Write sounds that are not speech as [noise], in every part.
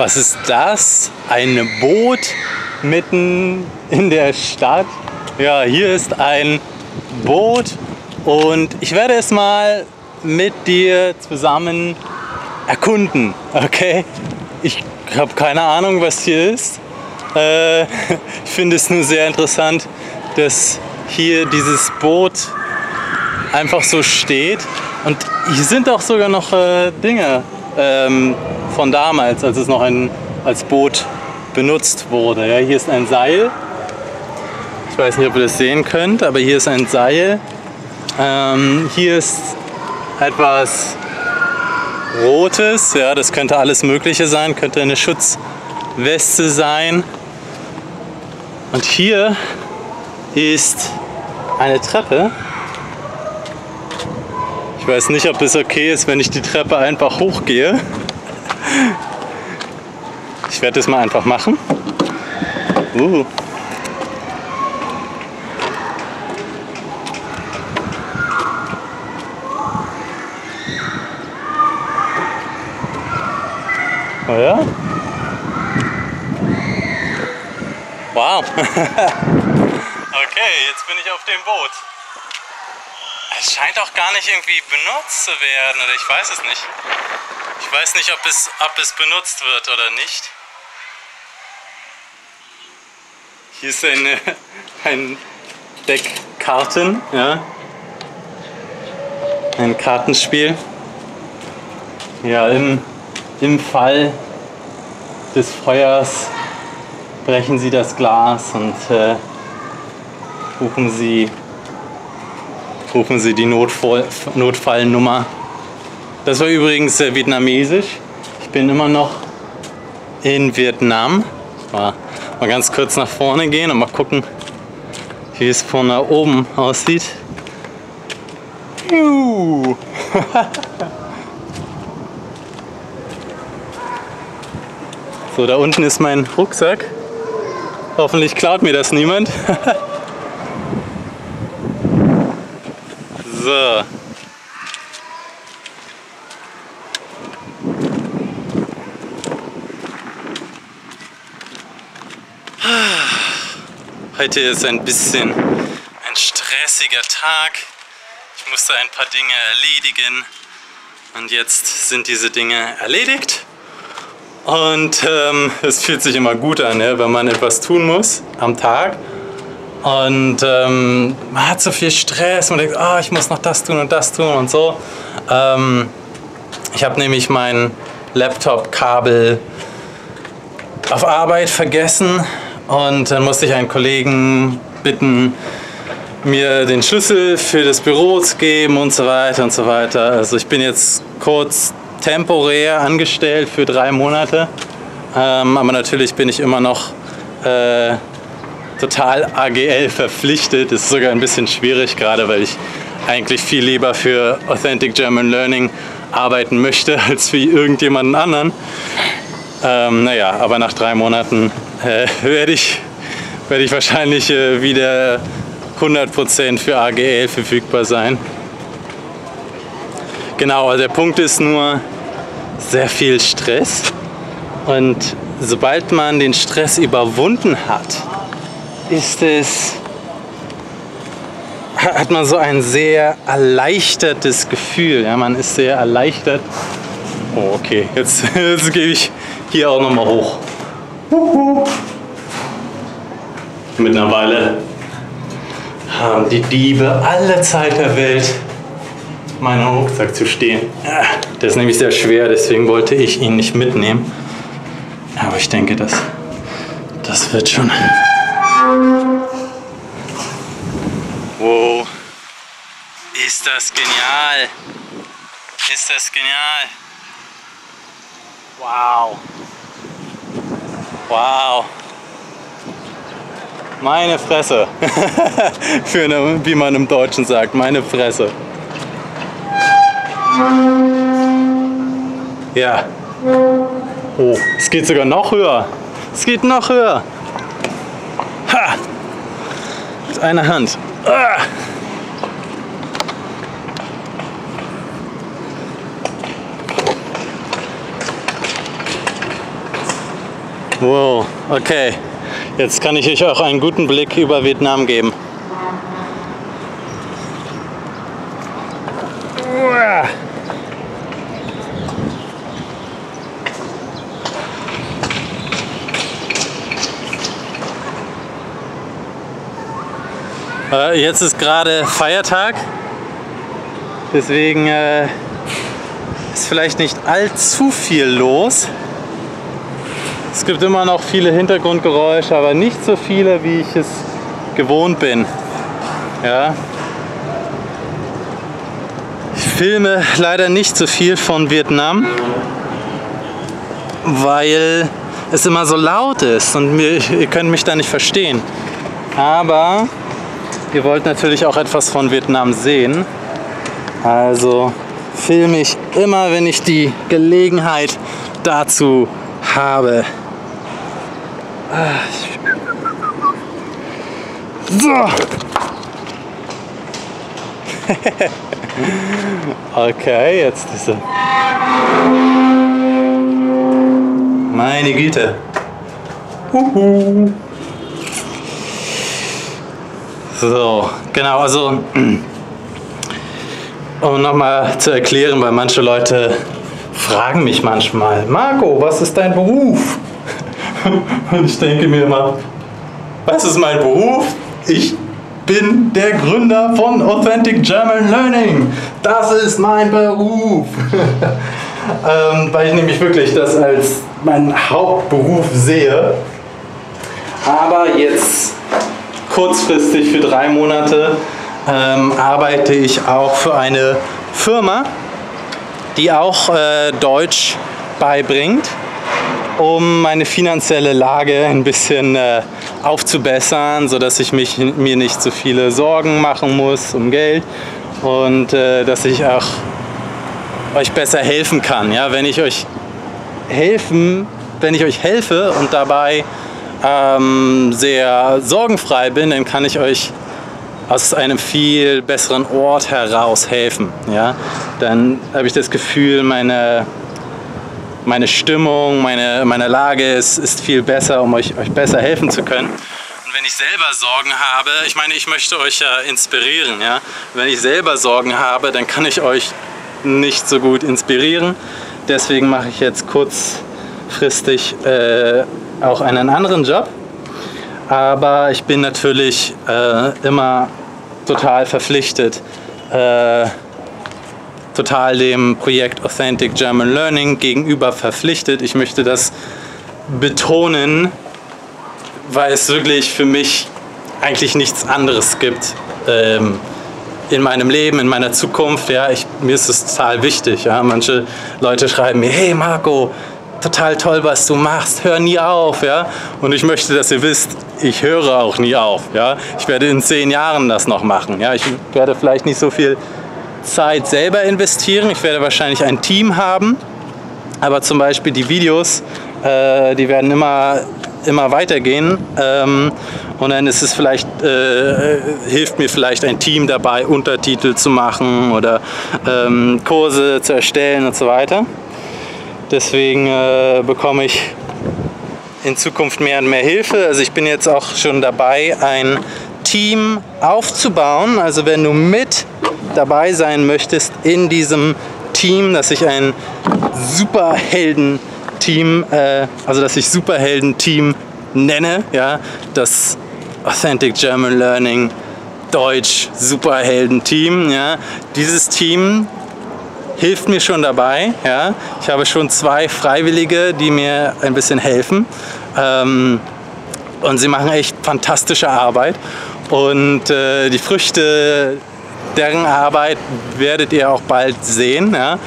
Was ist das? Ein Boot mitten in der Stadt. Ja, hier ist ein Boot und ich werde es mal mit dir zusammen erkunden. Okay? Ich habe keine Ahnung, was hier ist. Äh, [laughs] ich finde es nur sehr interessant, dass hier dieses Boot einfach so steht. Und hier sind auch sogar noch äh, Dinge ähm, von damals, als es noch ein, als Boot benutzt wurde. Ja, hier ist ein Seil. Ich weiß nicht, ob ihr das sehen könnt, aber hier ist ein Seil. Ähm, hier ist etwas Rotes. Ja, das könnte alles Mögliche sein. Könnte eine Schutzweste sein. Und hier ist eine Treppe. Ich weiß nicht, ob es okay ist, wenn ich die Treppe einfach hochgehe. Ich werde das mal einfach machen. Uh. Oh ja? Wow. [laughs] okay, jetzt bin ich auf dem Boot. Es scheint auch gar nicht irgendwie benutzt zu werden oder ich weiß es nicht. Ich weiß nicht, ob es, ob es benutzt wird oder nicht. Hier ist eine, [laughs] ein Deck Karten, ja. Ein Kartenspiel. Ja, im, im Fall des Feuers brechen Sie das Glas und äh, rufen, Sie, rufen Sie die Notfall, Notfallnummer. Das war übrigens äh, vietnamesisch. Ich bin immer noch in Vietnam. Mal, mal ganz kurz nach vorne gehen und mal gucken, wie es von da oben aussieht. [laughs] So, da unten ist mein Rucksack. Hoffentlich klaut mir das niemand. [laughs] so. Heute ist ein bisschen ein stressiger Tag. Ich musste ein paar Dinge erledigen und jetzt sind diese Dinge erledigt. Und ähm, es fühlt sich immer gut an, ja, wenn man etwas tun muss am Tag. Und ähm, man hat so viel Stress, man denkt, oh, ich muss noch das tun und das tun und so. Ähm, ich habe nämlich mein Laptop-Kabel auf Arbeit vergessen und dann musste ich einen Kollegen bitten, mir den Schlüssel für das Büro zu geben und so weiter und so weiter. Also ich bin jetzt kurz temporär angestellt für drei Monate. Ähm, aber natürlich bin ich immer noch äh, total AGL verpflichtet. Das ist sogar ein bisschen schwierig, gerade weil ich eigentlich viel lieber für Authentic German Learning arbeiten möchte [laughs] als für irgendjemanden anderen. Ähm, naja, aber nach drei Monaten äh, werde ich, werd ich wahrscheinlich äh, wieder 100% für AGL verfügbar sein. Genau, der Punkt ist nur sehr viel Stress. Und sobald man den Stress überwunden hat, ist es, hat man so ein sehr erleichtertes Gefühl. Ja, man ist sehr erleichtert. Oh, okay, jetzt, [laughs] jetzt gebe ich hier auch nochmal hoch. Mittlerweile haben die Diebe alle Zeit der Welt meinen Rucksack zu stehen. Der ist nämlich sehr schwer, deswegen wollte ich ihn nicht mitnehmen. Aber ich denke, das, das wird schon. Wow. Ist das genial. Ist das genial. Wow. Wow. Meine Fresse. [laughs] Für eine, wie man im Deutschen sagt, meine Fresse. Ja. Oh, es geht sogar noch höher. Es geht noch höher. Mit einer Hand. Ah! Wow, okay. Jetzt kann ich euch auch einen guten Blick über Vietnam geben. Äh, jetzt ist gerade Feiertag, deswegen äh, ist vielleicht nicht allzu viel los. Es gibt immer noch viele Hintergrundgeräusche, aber nicht so viele, wie ich es gewohnt bin. Ja. Ich filme leider nicht so viel von Vietnam, weil es immer so laut ist und mir, ihr könnt mich da nicht verstehen. Aber ihr wollt natürlich auch etwas von Vietnam sehen. Also filme ich immer, wenn ich die Gelegenheit dazu habe. So. [laughs] okay, jetzt er. Meine Güte. Uhu. So, genau, also um nochmal zu erklären, weil manche Leute fragen mich manchmal, Marco, was ist dein Beruf? [laughs] Und ich denke mir immer, was ist mein Beruf? Ich bin der Gründer von Authentic German Learning. Das ist mein Beruf. [laughs] ähm, weil ich nämlich wirklich das als meinen Hauptberuf sehe. Aber jetzt kurzfristig für drei Monate ähm, arbeite ich auch für eine Firma, die auch äh, Deutsch beibringt um meine finanzielle Lage ein bisschen äh, aufzubessern, sodass ich mich, mir nicht so viele Sorgen machen muss um Geld und äh, dass ich auch euch besser helfen kann. Ja? Wenn ich euch helfen, wenn ich euch helfe und dabei ähm, sehr sorgenfrei bin, dann kann ich euch aus einem viel besseren Ort heraus helfen. Ja? Dann habe ich das Gefühl, meine meine Stimmung, meine, meine Lage ist, ist viel besser, um euch, euch besser helfen zu können. Und wenn ich selber Sorgen habe, ich meine, ich möchte euch ja inspirieren, ja. Wenn ich selber Sorgen habe, dann kann ich euch nicht so gut inspirieren. Deswegen mache ich jetzt kurzfristig äh, auch einen anderen Job. Aber ich bin natürlich äh, immer total verpflichtet, äh, total dem Projekt Authentic German Learning gegenüber verpflichtet. Ich möchte das betonen, weil es wirklich für mich eigentlich nichts anderes gibt ähm, in meinem Leben, in meiner Zukunft. Ja, ich, mir ist es total wichtig. Ja. Manche Leute schreiben mir, hey Marco, total toll, was du machst, hör nie auf. Ja. Und ich möchte, dass ihr wisst, ich höre auch nie auf. Ja. Ich werde in zehn Jahren das noch machen. Ja. Ich werde vielleicht nicht so viel Zeit selber investieren. Ich werde wahrscheinlich ein Team haben, aber zum Beispiel die Videos, äh, die werden immer, immer weitergehen. Ähm, und dann ist es vielleicht, äh, hilft mir vielleicht ein Team dabei, Untertitel zu machen oder ähm, Kurse zu erstellen und so weiter. Deswegen äh, bekomme ich in Zukunft mehr und mehr Hilfe. Also ich bin jetzt auch schon dabei, ein Team aufzubauen. Also wenn du mit dabei sein möchtest in diesem Team, dass ich ein Superhelden-Team, äh, also dass ich Superhelden-Team nenne, ja, das Authentic German Learning Deutsch Superhelden-Team, ja. Dieses Team hilft mir schon dabei, ja. Ich habe schon zwei Freiwillige, die mir ein bisschen helfen. Ähm, und sie machen echt fantastische Arbeit. Und äh, die Früchte deren Arbeit werdet ihr auch bald sehen. Ja?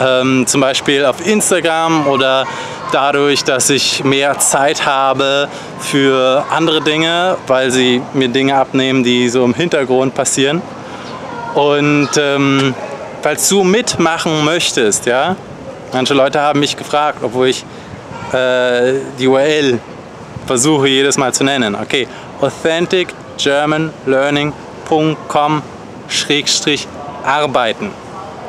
Ähm, zum Beispiel auf Instagram oder dadurch, dass ich mehr Zeit habe für andere Dinge, weil sie mir Dinge abnehmen, die so im Hintergrund passieren. Und ähm, falls du mitmachen möchtest, ja, manche Leute haben mich gefragt, obwohl ich äh, die URL versuche jedes Mal zu nennen. Okay, authenticgermanlearning.com Schrägstrich arbeiten.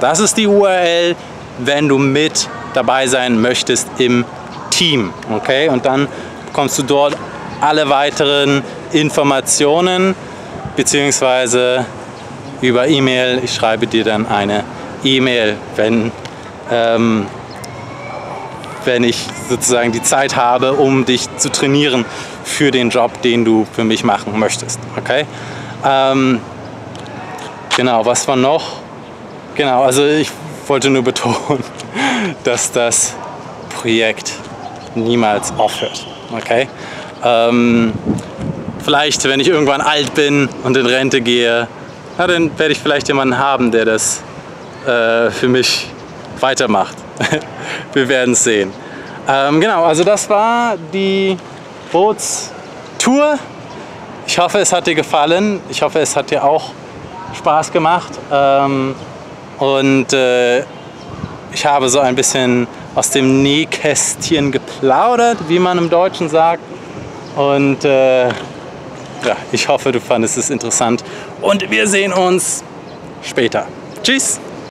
Das ist die URL, wenn du mit dabei sein möchtest im Team. Okay? Und dann bekommst du dort alle weiteren Informationen beziehungsweise über E-Mail. Ich schreibe dir dann eine E-Mail, wenn, ähm, wenn ich sozusagen die Zeit habe, um dich zu trainieren für den Job, den du für mich machen möchtest. Okay? Ähm, genau, was war noch? Genau, also ich wollte nur betonen, [laughs] dass das Projekt niemals aufhört. Okay? Ähm, vielleicht, wenn ich irgendwann alt bin und in Rente gehe, na, dann werde ich vielleicht jemanden haben, der das äh, für mich weitermacht. [laughs] Wir werden es sehen. Ähm, genau, also das war die Bootstour. Ich hoffe, es hat dir gefallen. Ich hoffe, es hat dir auch Spaß gemacht. Ähm, und äh, ich habe so ein bisschen aus dem Nähkästchen geplaudert, wie man im Deutschen sagt. Und äh, ja, ich hoffe, du fandest es interessant. Und wir sehen uns später. Tschüss!